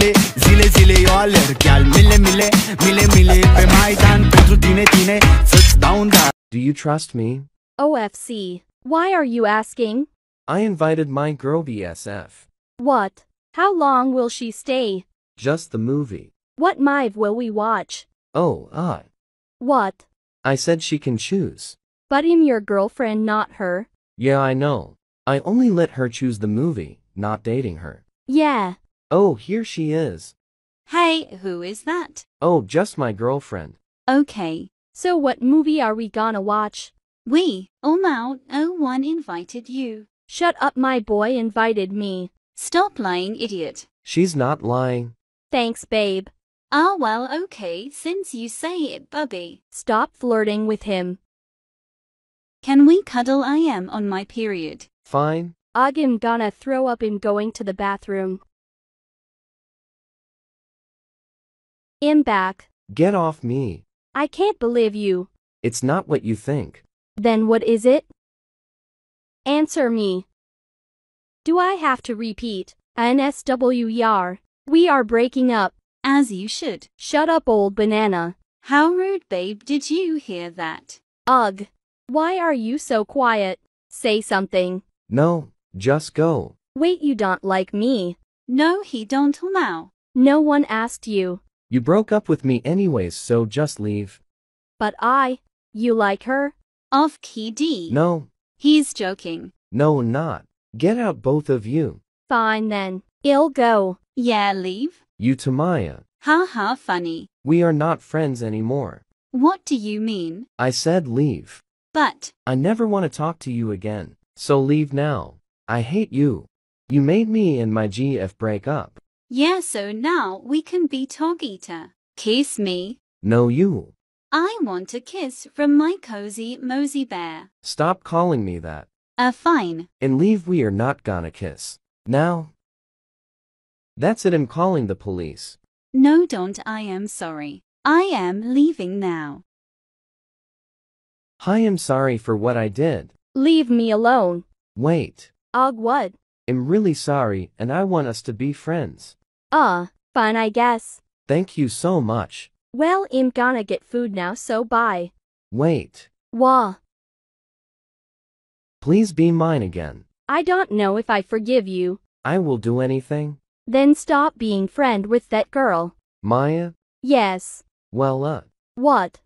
zile, zile, zile Eu alerg, al mile, mile, mile, mile Pe Maidan pentru tine, tine Să-ți dau un da Do you trust me? OFC. Why are you asking? I invited my girl BSF. What? How long will she stay? Just the movie. What mive will we watch? Oh, ah. What? I said she can choose. But I'm your girlfriend, not her. Yeah, I know. I only let her choose the movie, not dating her. Yeah. Oh, here she is. Hey, who is that? Oh, just my girlfriend. Okay. So what movie are we gonna watch? We, oh now, no one invited you. Shut up, my boy invited me. Stop lying, idiot. She's not lying. Thanks, babe. Ah well, okay, since you say it, Bubby. Stop flirting with him. Can we cuddle? I am on my period. Fine. I'm gonna throw up him going to the bathroom. I'm back. Get off me. I can't believe you. It's not what you think. Then what is it? Answer me. Do I have to repeat? NSWER. We are breaking up. As you should. Shut up, old banana. How rude, babe. Did you hear that? Ugh. Why are you so quiet? Say something. No, just go. Wait, you don't like me. No, he don't till now. No one asked you. You broke up with me anyways, so just leave. But I. You like her? Off key D. No, He's joking. no, not. Get out, both of you. Fine then. I'll go. Yeah, leave? You to Maya. Ha ha, funny. We are not friends anymore. What do you mean? I said leave. But, I never want to talk to you again. So leave now. I hate you. You made me and my GF break up. Yeah, so now we can be Togita. Kiss me. No, you. I want a kiss from my cozy mosey bear. Stop calling me that. Uh, fine. And leave we are not gonna kiss. Now? That's it, I'm calling the police. No, don't. I am sorry. I am leaving now. Hi, I'm sorry for what I did. Leave me alone. Wait. Ugh, what? I'm really sorry, and I want us to be friends. Uh, fine, I guess. Thank you so much. Well, I'm gonna get food now, so bye. Wait. Wah. Please be mine again. I don't know if I forgive you. I will do anything. Then stop being friend with that girl. Maya? Yes. Well, uh. What?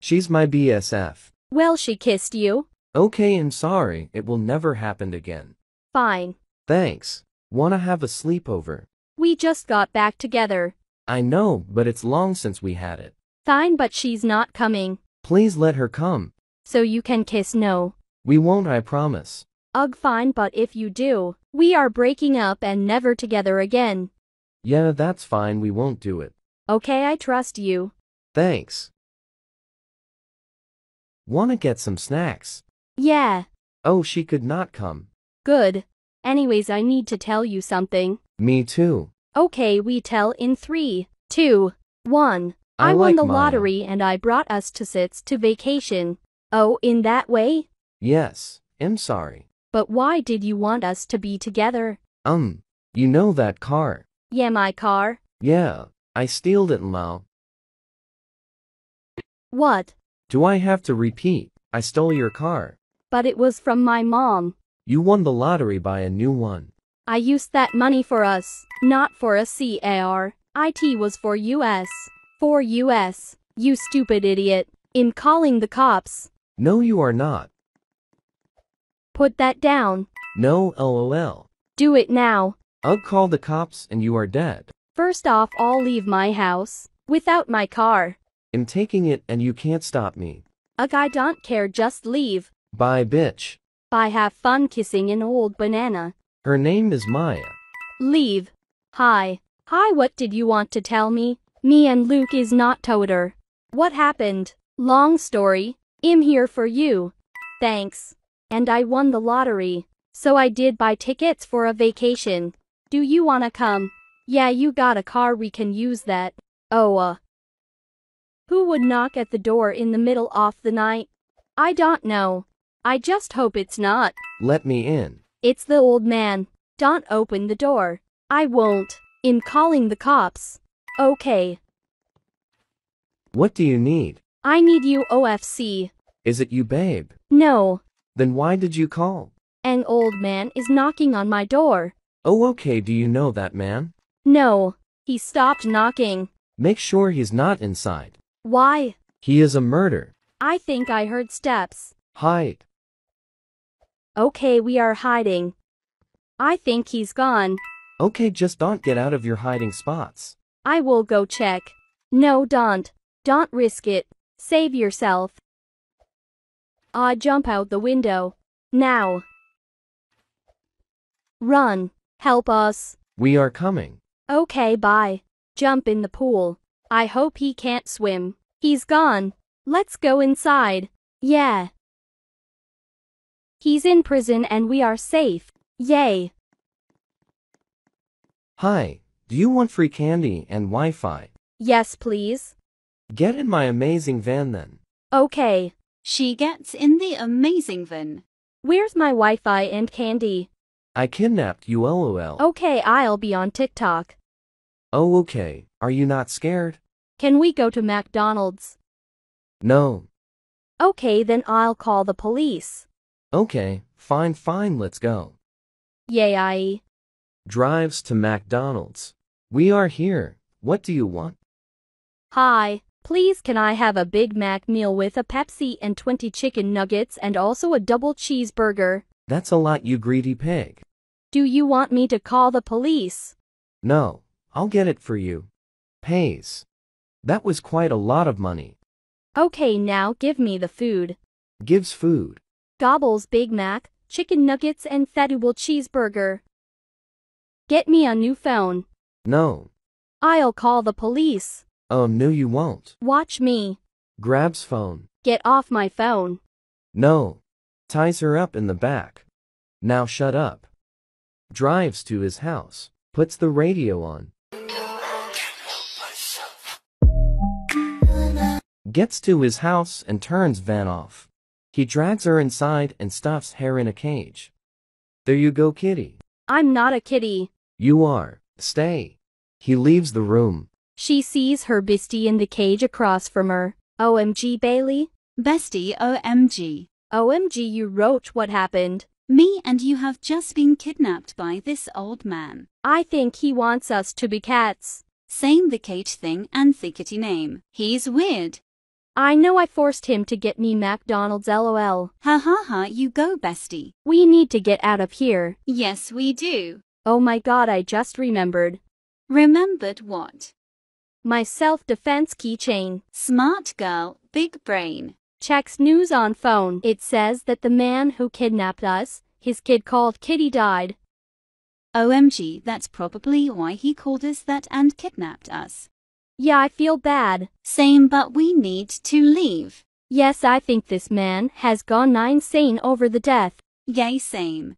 She's my BSF. Well, she kissed you. Okay, I'm sorry. It will never happen again. Fine. Thanks. Wanna have a sleepover? We just got back together. I know, but it's long since we had it. Fine, but she's not coming. Please let her come. So you can kiss no. We won't, I promise. Ugh, fine, but if you do, we are breaking up and never together again. Yeah, that's fine, we won't do it. Okay, I trust you. Thanks. Wanna get some snacks? Yeah, Oh, she could not come. good. Anyways, I need to tell you something. Me too. Okay, we tell in three, two, one. I won like the Maya. lottery and I brought us to Sitz to vacation. Oh, in that way? Yes, I'm sorry. But why did you want us to be together? Um, you know that car? Yeah, my car. Yeah, I stealed it now. What? Do I have to repeat? I stole your car. But it was from my mom. You won the lottery by a new one. I used that money for us, not for a CAR. IT was for US. For US. You stupid idiot. In calling the cops. No, you are not. Put that down. No, lol. Do it now. I'll call the cops and you are dead. First off, I'll leave my house. Without my car. I'm taking it and you can't stop me. Ugh, I don't care, just leave. Bye, bitch. Bye, have fun kissing an old banana. Her name is Maya. Leave. Hi. Hi, what did you want to tell me? Me and Luke is not toter. What happened? Long story. I'm here for you. Thanks. And I won the lottery. So I did buy tickets for a vacation. Do you wanna come? Yeah, you got a car, we can use that. Oh, uh. Who would knock at the door in the middle of the night? I don't know. I just hope it's not. Let me in. It's the old man. Don't open the door. I won't. I'm calling the cops. Okay. What do you need? I need you OFC. Is it you, babe? No. Then why did you call? An old man is knocking on my door. Oh, okay, do you know that man? No. He stopped knocking. Make sure he's not inside. Why? He is a murder. I think I heard steps. Hide. Okay, we are hiding. I think he's gone. Okay, just don't get out of your hiding spots. I will go check. No, don't. Don't risk it. Save yourself. I jump out the window. Now. Run. Help us. We are coming. Okay, bye. Jump in the pool. I hope he can't swim. He's gone. Let's go inside. Yeah. He's in prison and we are safe. Yay. Hi, do you want free candy and Wi-Fi? Yes, please. Get in my amazing van then. Okay. She gets in the amazing van. Where's my Wi-Fi and candy? I kidnapped you lol. Okay, I'll be on TikTok. Oh okay, are you not scared? Can we go to McDonald's? No. Okay, then I'll call the police. Okay, fine fine let's go. Yay, I. Drives to McDonald's. We are here. What do you want? Hi, please can I have a Big Mac meal with a Pepsi and 20 chicken nuggets and also a double cheeseburger? That's a lot you greedy pig. Do you want me to call the police? No, I'll get it for you. Pays. That was quite a lot of money. Okay, now give me the food. Gives food. Gobbles Big Mac, chicken nuggets and double cheeseburger. Get me a new phone. No. I'll call the police. Oh no you won't. Watch me. Grabs phone. Get off my phone. No. Ties her up in the back. Now shut up. Drives to his house. Puts the radio on. Gets to his house and turns van off. He drags her inside and stuffs her in a cage. There you go kitty. I'm not a kitty. You are. Stay. He leaves the room. She sees her bestie in the cage across from her. OMG Bailey? Bestie OMG. OMG you wrote what happened. Me and you have just been kidnapped by this old man. I think he wants us to be cats. Same the cage thing and the kitty name. He's weird. I know I forced him to get me McDonald's lol. Ha ha ha you go bestie. We need to get out of here. Yes we do. Oh my god I just remembered. Remembered what? My self-defense keychain. Smart girl, big brain. Checks news on phone. It says that the man who kidnapped us, his kid called Kitty died. OMG, that's probably why he called us that and kidnapped us. Yeah, I feel bad. Same, but we need to leave. Yes, I think this man has gone insane over the death. Yay, same.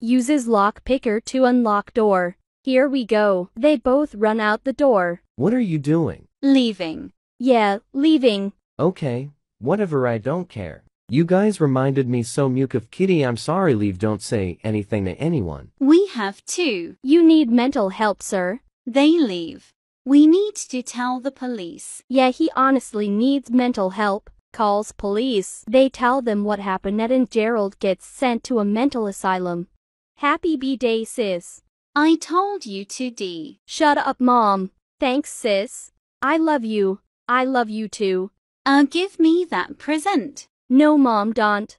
Uses lock picker to unlock door. Here we go. They both run out the door. What are you doing? Leaving. Yeah, leaving. Okay, whatever I don't care. You guys reminded me so much of Kitty I'm sorry leave don't say anything to anyone. We have to. You need mental help, sir. They leave. We need to tell the police. Yeah, he honestly needs mental help. Calls police. They tell them what happened and Gerald gets sent to a mental asylum. Happy B-Day, sis. I told you to D. Shut up, mom. Thanks, sis. I love you. I love you too. Uh, give me that present. No, mom, don't.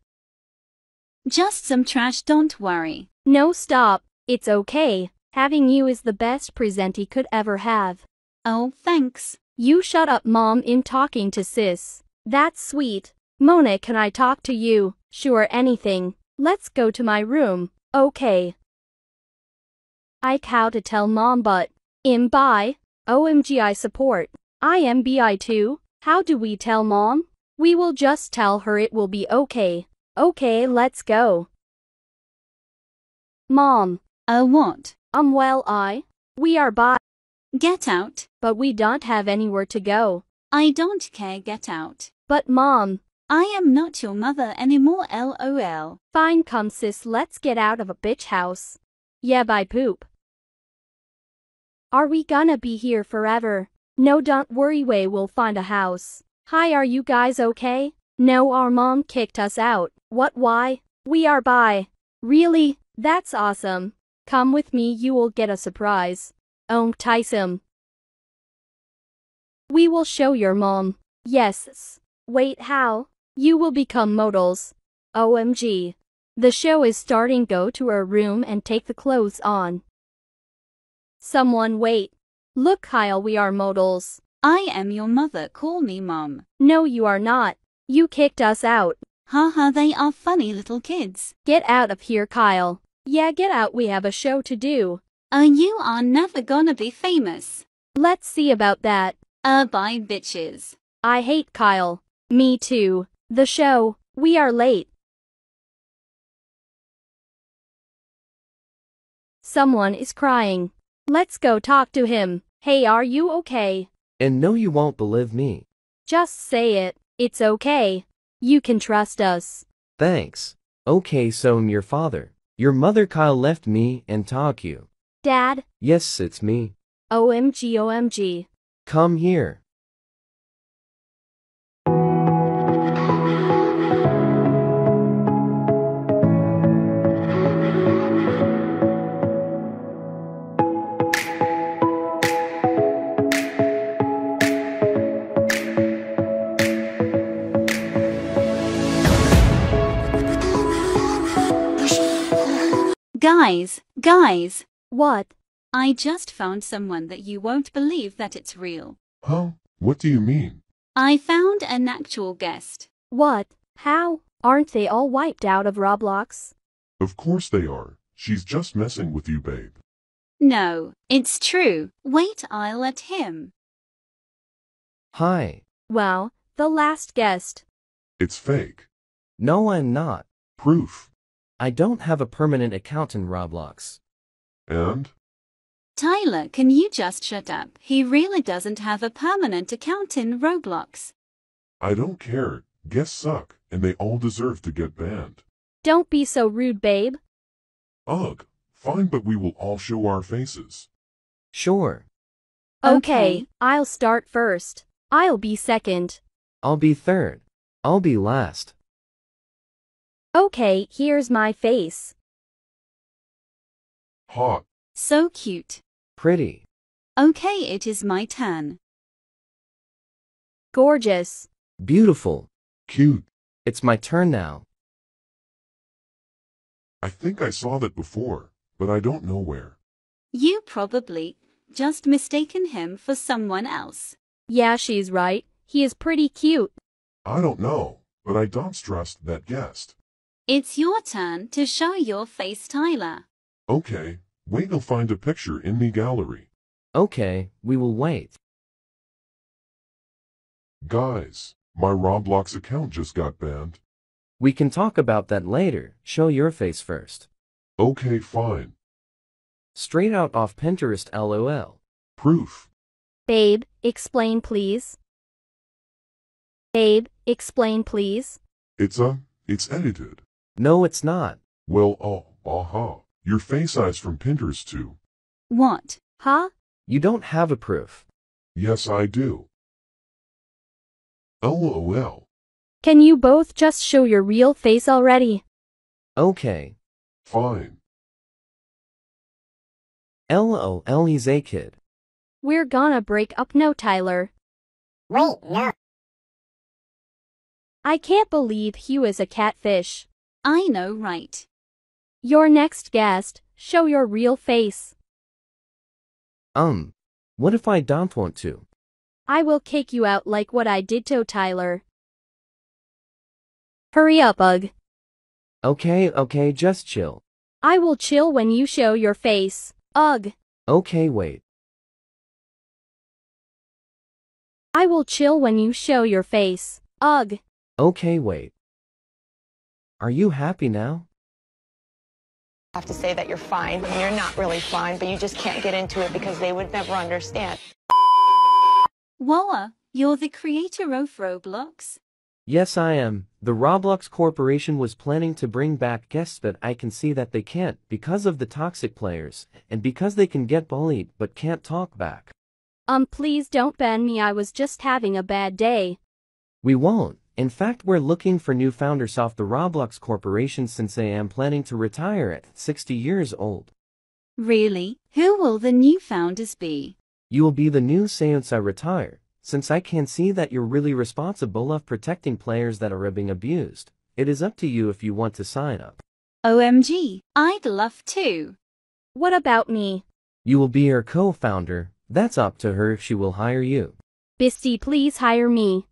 Just some trash, don't worry. No, stop. It's okay. Having you is the best present he could ever have. Oh, thanks. You shut up, mom, in talking to sis. That's sweet. Mona, can I talk to you? Sure, anything. Let's go to my room. Okay. I cow to tell mom, but. Im bye. OMG, I support. I am BI too. How do we tell mom? We will just tell her it will be okay. Okay, let's go. Mom, Uh, what? um, well, I. We are by, Get out. but we don't have anywhere to go. I don't care, get out. But mom, I am not your mother anymore, lol. fine, come sis, let's get out of a bitch house. Yeah, bye poop. Are we gonna be here forever? No, don't worry, way we will find a house. Hi, are you guys okay? No, our mom kicked us out. What, why? We are by. Really? That's awesome. Come with me, you will get a surprise. Oh, Tyson. We will show your mom. Yes. Wait, how? You will become models. OMG. The show is starting. Go to her room and take the clothes on. Someone wait. Look, Kyle, we are models. I am your mother. Call me mom. No, you are not. You kicked us out. Haha, they are funny little kids. Get out of here, Kyle. Yeah, get out. We have a show to do. Uh, you are never gonna be famous. Let's see about that. Uh, bye bitches. I hate Kyle. Me too. The show. We are late. Someone is crying. Let's go talk to him. Hey, are you okay? And no, you won't believe me. Just say it. It's okay. You can trust us. Thanks. Okay, so I'm your father. Your mother Kyle left me and talk you. Dad? Yes, it's me. OMG, OMG. Come here. Guys, guys, What? I just found someone that you won't believe that it's real. Huh? What do you mean? I found an actual guest. What? How? Aren't they all wiped out of Roblox? Of course they are. She's just messing with you, babe. No, it's true. Wait, I'll let him. Hi. Well, the last guest. It's fake. No, I'm not. Proof. I don't have a permanent account in Roblox. And? Tyler, can you just shut up? He really doesn't have a permanent account in Roblox. I don't care. Guests suck, and they all deserve to get banned. Don't be so rude, babe. Ugh. Fine, but we will all show our faces. Sure. Okay, I'll start first. I'll be second. I'll be third. I'll be last. Okay, here's my face. Hot. So cute. Pretty. Okay, it is my turn. Gorgeous. Beautiful. Cute. It's my turn now. I think I saw that before, but I don't know where. You probably just mistaken him for someone else. Yeah, she's right. He is pretty cute. I don't know, but I don't trust that guest. It's your turn to show your face, Tyler. Okay, wait you'll find a picture in me gallery. Okay, we will wait. Guys, my Roblox account just got banned. We can talk about that later. Show your face first. Okay, fine. Straight out off Pinterest lol. Proof. Babe, explain please. Babe, explain please. It's a, it's edited. No, it's not. Well, oh, aha. Your face eyes from Pinterest too. What? Huh? You don't have a proof. Yes, I do. LOL. Can you both just show your real face already? Okay. Fine. LOL he's a kid. We're gonna break up no, Tyler. Wait, no. I can't believe he was a catfish. I know, right? Your next guest, show your real face. Um. What if I don't want to? I will kick you out like what I did to Tyler. Hurry up, Ugh. Okay, okay, just chill. I will chill when you show your face. Ugh. Okay, wait. I will chill when you show your face. Ugh. Okay, wait. Are you happy now? Have to say that you're fine when you're not really fine, but you just can't get into it because they would never understand. Whoa, you're the creator of Roblox? Yes, I am. The Roblox Corporation was planning to bring back guests, but I can see that they can't because of the toxic players, and because they can get bullied but can't talk back. Um, please don't ban me. I was just having a bad day. We won't. In fact, we're looking for new founders of the Roblox Corporation since I am planning to retire at 60 years old. Really? Who will the new founders be? You will be the new since I retire, since I can see that you're really responsible of protecting players that are being abused. It is up to you if you want to sign up. OMG, I'd love to. What about me? You will be her co-founder, that's up to her if she will hire you. Bisty, please hire me.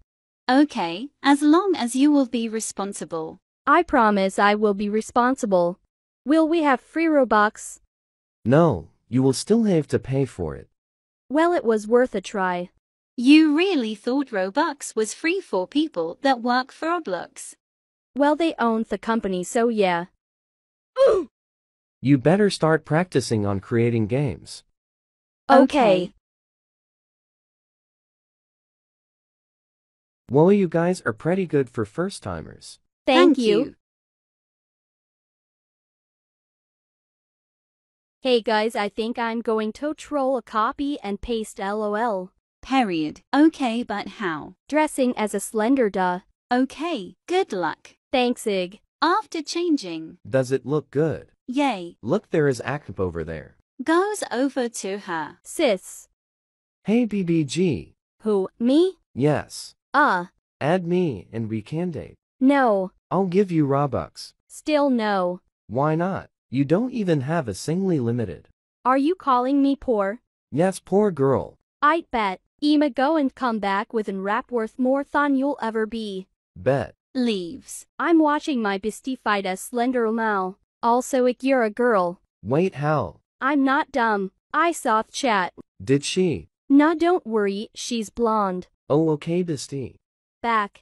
Okay, as long as you will be responsible. I promise I will be responsible. Will we have free Robux? No, you will still have to pay for it. Well, it was worth a try. You really thought Robux was free for people that work for Roblox? Well, they owned the company, so yeah. You better start practicing on creating games. Okay. Well, you guys are pretty good for first timers. Thank, you. Hey guys, I think I'm going to troll a copy and paste LOL. Period. Okay, but how? Dressing as a slender duh. Okay, good luck. Thanks, Ig. After changing, Does it look good? yay, Look, there is Akip over there. goes over to her. Sis. Hey, BBG. Who, me? Yes. Uh, Add me and we can date. no. I'll give you Robux. Still no. Why not? You don't even have a singly limited. Are you calling me poor? Yes, poor girl. I'd bet. Ima go and come back with an rap worth more than you'll ever be. Bet. Leaves. I'm watching my bestie fight a slender Mal. Also, if you're a girl. Wait, how? I'm not dumb. I saw chat. Did she? Nah, don't worry, she's blonde. Oh, okay, bestie. Back.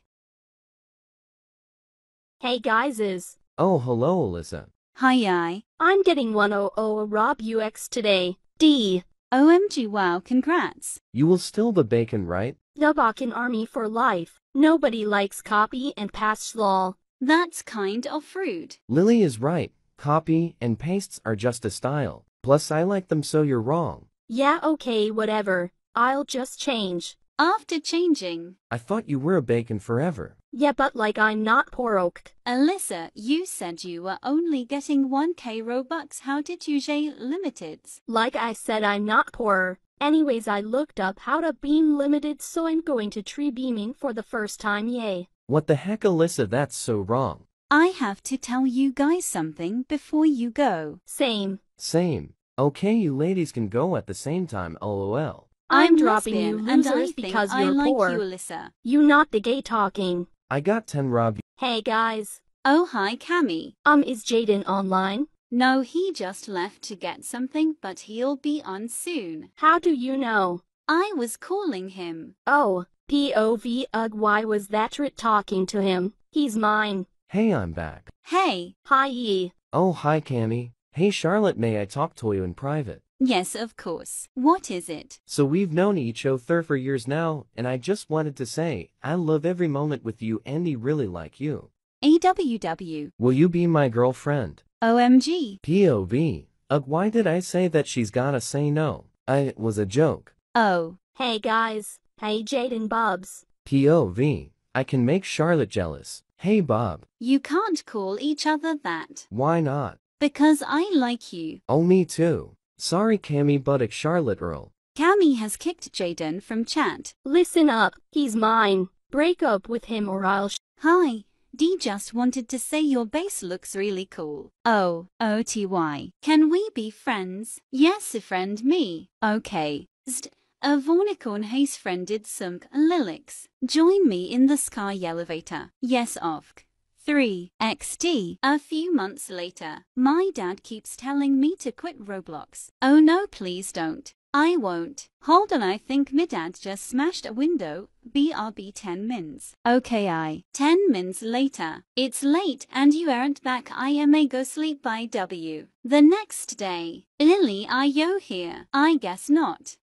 Hey guys is. Oh, hello, Alyssa. Hi, I. I'm getting 100 Robux today. D. OMG, wow, congrats. You will steal the bacon, right? The Bacon Army for life. Nobody likes copy and paste lol. That's kind of rude. Lily is right. Copy and pastes are just a style. Plus, I like them so you're wrong. Yeah, okay, whatever. I'll just change. After changing, I thought you were a bacon forever. Yeah, but like I'm not poor. poroked. Alyssa, you said you were only getting 1k Robux. How did you get limited? Like I said, I'm not poor. Anyways, I looked up how to beam limited, so I'm going to tree beaming for the first time, yay. What the heck, Alyssa? That's so wrong. I have to tell you guys something before you go. Same. Same. Okay, you ladies can go at the same time, lol. I'm dropping you lesbian, and I think because I you're like poor. you, Alyssa. You not the gay talking. I got 10 Rob. Hey guys. Oh, hi, Cammy. Um, is Jaden online? No, he just left to get something, but he'll be on soon. How do you know? I was calling him. Oh, POV ugh why was that rit talking to him? He's mine. Hey, I'm back. Hey. Hi ye. Oh, hi, Cammy. Hey, Charlotte, may I talk to you in private? Yes, of course. What is it? So we've known each other for years now, and I just wanted to say, I love every moment with you and I really like you. AWW. Will you be my girlfriend? OMG. POV. Ugh, why did I say that she's gotta say no? I, it was a joke. Oh. Hey guys. Hey Jaden Bubs. POV. I can make Charlotte jealous. Hey, Bob. You can't call each other that. Why not? Because I like you. Oh, me too. Sorry, Cammy, but it's Charlotte Earl. Cammy has kicked Jaden from chat. Listen up. He's mine. Break up with him or I'll sh- Hi. D just wanted to say your base looks really cool. Oh, OTY. Can we be friends? Yes, a friend me. Okay. St. A Vornicorn has friended Sunk Lilix. Join me in the sky elevator. Yes, Ofk. 3. XD. A few months later, my dad keeps telling me to quit Roblox. Oh no, please don't. I won't. Hold on, I think my dad just smashed a window. BRB 10 mins. Okay, I. 10 mins later. It's late and you aren't back. I may go sleep by W. The next day. Lily, are you here? I guess not.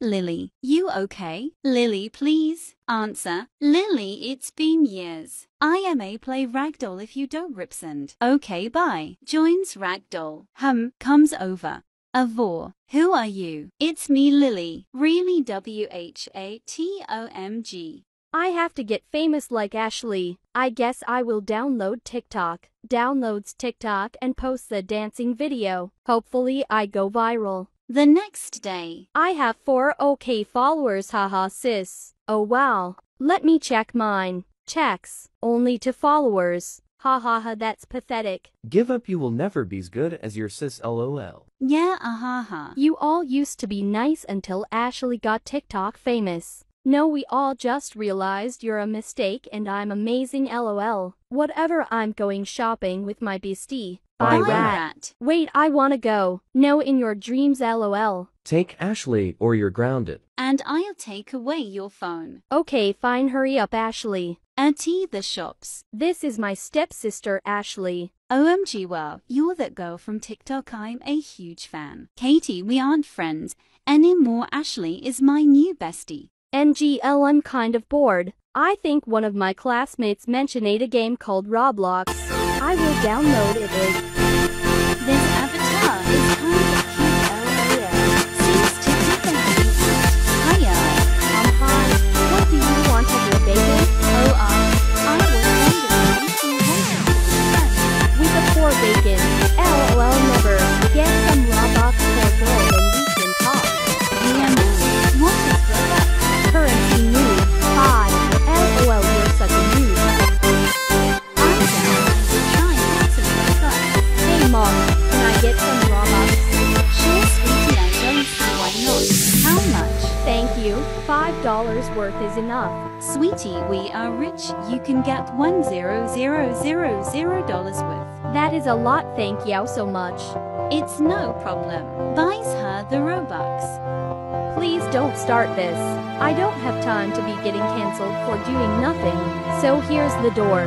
Lily, you okay? Lily, please. Answer. Lily, it's been years. I am a play ragdoll if you don't ripsend. Okay, bye. Joins ragdoll. Hum, comes over. Avor, who are you? It's me, Lily. Really, W H A T O M G. I have to get famous like Ashley. I guess I will download TikTok. Downloads TikTok and posts a dancing video. Hopefully I go viral. The next day, I have 4 OK followers haha sis. Oh wow. Let me check mine. Checks. Only to followers. Ha ha ha that's pathetic. Give up you will never be as good as your sis lol. yeah, uh-huh, ahaha. You all used to be nice until Ashley got TikTok famous. No, we all just realized you're a mistake and I'm amazing lol. Whatever I'm going shopping with my bestie. Bye, Bye, Rat. rat. Wait, I wanna go. No, in your dreams lol. Take Ashley or you're grounded. And I'll take away your phone. Okay, fine, hurry up, Ashley. At the shops. This is my stepsister, Ashley. OMG, well, you're that girl from TikTok. I'm a huge fan. Katie, we aren't friends anymore. Ashley is my new bestie. NGL, I'm kind of bored. I think one of my classmates mentioned a game called Roblox. I will download it. You. Five dollars worth is enough. Sweetie, we are rich. You can get one zero zero zero zero dollars worth. That is a lot, thank you so much. It's no problem. Buys her the Robux. Please don't start this. I don't have time to be getting cancelled for doing nothing. So here's the door.